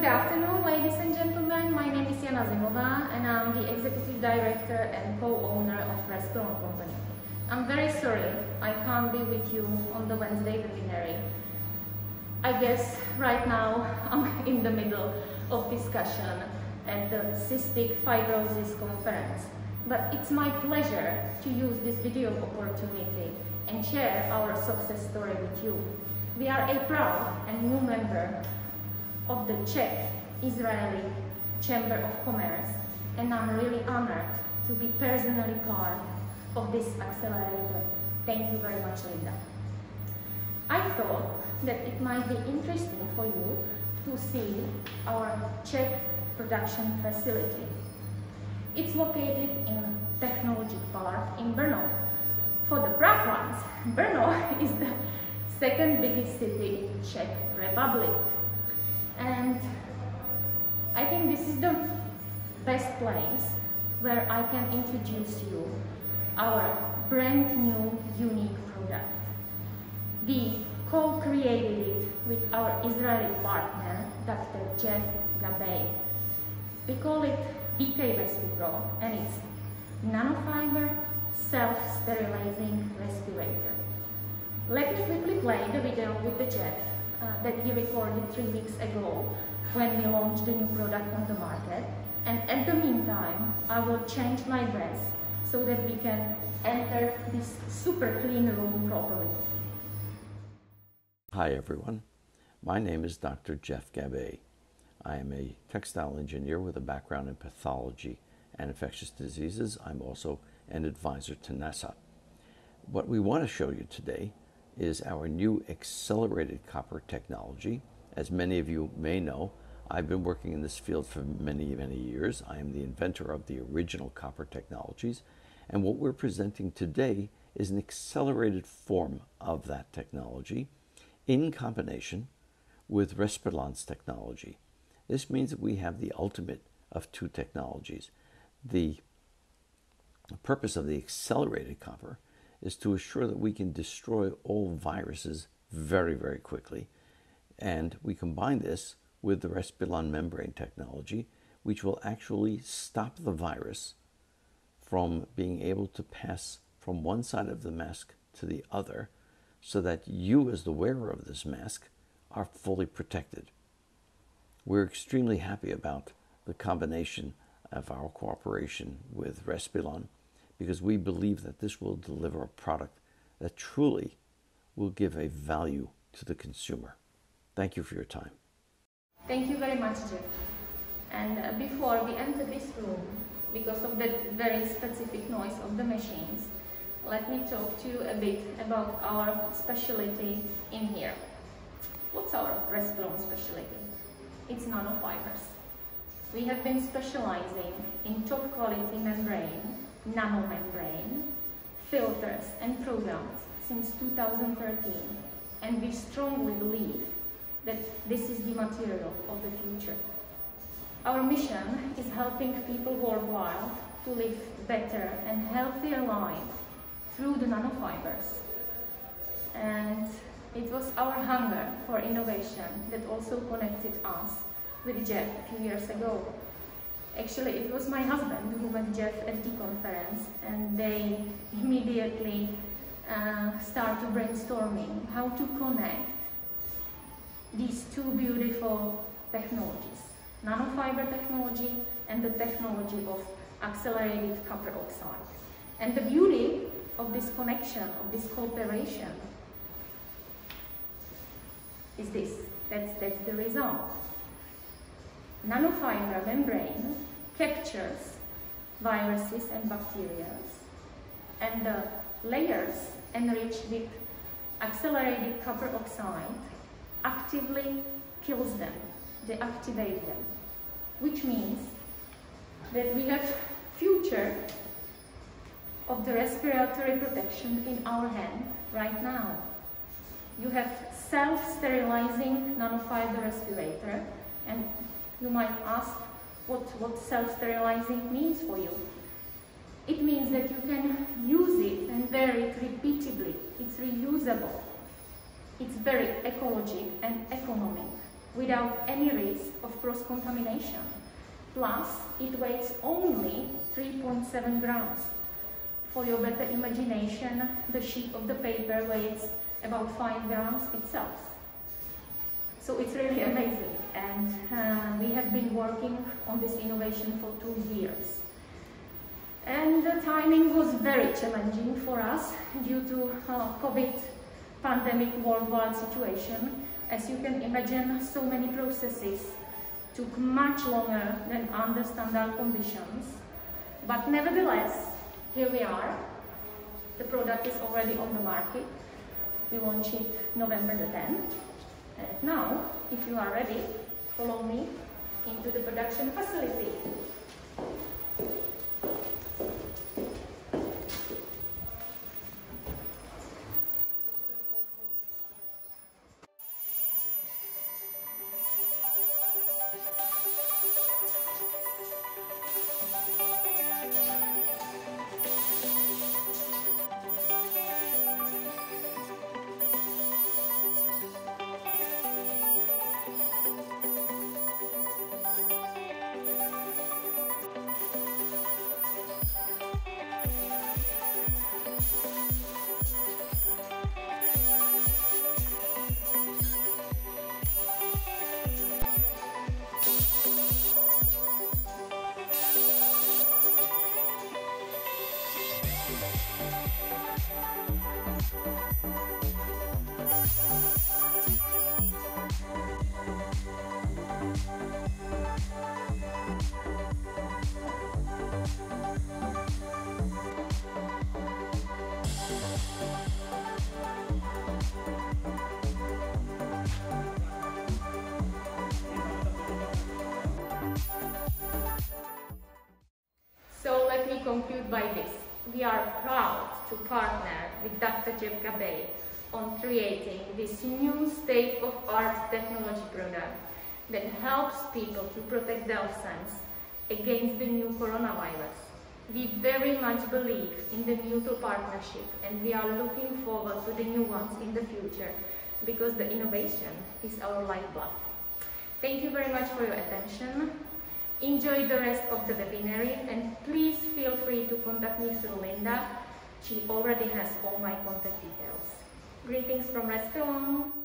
Good afternoon, ladies and gentlemen. My name is Jana Zimova and I'm the Executive Director and co-owner of Respilon Company. I'm very sorry I can't be with you on the Wednesday webinary. I guess right now I'm in the middle of discussion at the Cystic Fibrosis Conference. But it's my pleasure to use this video opportunity and share our success story with you. We are a proud and new member of the Czech Israeli Chamber of Commerce and I'm really honored to be personally part of this accelerator. Thank you very much, Linda. I thought that it might be interesting for you to see our Czech production facility. It's located in Technology Park in Brno. For the Prague ones, Brno is the second biggest city in Czech Republic. And I think this is the best place where I can introduce you our brand new unique product. We co-created it with our Israeli partner, Dr. Jeff Gabbay. We call it VK RespiPro and it's nanofiber self-sterilizing respirator. Let me quickly play the video with the Jeff uh, that he recorded three weeks ago when we launched the new product on the market. And at the meantime, I will change my dress so that we can enter this super clean room properly. Hi everyone, my name is Dr. Jeff Gabbay. I am a textile engineer with a background in pathology and infectious diseases. I'm also an advisor to NASA. What we want to show you today is our new accelerated copper technology. As many of you may know, I've been working in this field for many, many years. I am the inventor of the original copper technologies, and what we're presenting today is an accelerated form of that technology in combination with Respilon's technology. This means that we have the ultimate of two technologies. The purpose of the accelerated copper is to assure that we can destroy all viruses very, very quickly. And we combine this with the Respilon membrane technology, which will actually stop the virus from being able to pass from one side of the mask to the other so that you, as the wearer of this mask, are fully protected. We're extremely happy about the combination of our cooperation with Respilon because we believe that this will deliver a product that truly will give a value to the consumer. Thank you for your time. Thank you very much, Jeff. And uh, before we enter this room, because of that very specific noise of the machines, let me talk to you a bit about our specialty in here. What's our Respilon specialty? It's nanofibers. We have been specializing in top quality membrane nanomembrane, filters and programs since 2013 and we strongly believe that this is the material of the future. Our mission is helping people worldwide to live better and healthier lives through the nanofibers. And it was our hunger for innovation that also connected us with Jeff a few years ago. Actually, it was my husband who met Jeff at the conference, and they immediately uh, start brainstorming how to connect these two beautiful technologies, nanofiber technology and the technology of accelerated copper oxide. And the beauty of this connection, of this cooperation, is this. That's, that's the result. Nanofiber membrane captures viruses and bacteria and the layers enriched with accelerated copper oxide actively kills them, they activate them, which means that we have future of the respiratory protection in our hand right now. You have self-sterilizing nanofiber respirator and you might ask what, what self-sterilizing means for you. It means that you can use it and wear it repeatedly. It's reusable. It's very ecologic and economic. without any risk of cross-contamination. Plus, it weighs only 3.7 grams. For your better imagination, the sheet of the paper weighs about 5 grams itself. So it's really amazing and uh, we have been working on this innovation for two years. And the timing was very challenging for us due to uh, COVID pandemic worldwide situation. As you can imagine, so many processes took much longer than under standard conditions. But nevertheless, here we are. The product is already on the market. We launch it November the 10th. And now, if you are ready, follow me into the production facility. Let me conclude by this. We are proud to partner with Dr. Jeff Gabbay on creating this new state-of-art technology product that helps people to protect themselves against the new coronavirus. We very much believe in the mutual partnership and we are looking forward to the new ones in the future because the innovation is our lifeblood. Thank you very much for your attention. Enjoy the rest of the webinar and please feel free to contact me through Linda. She already has all my contact details. Greetings from Respilon.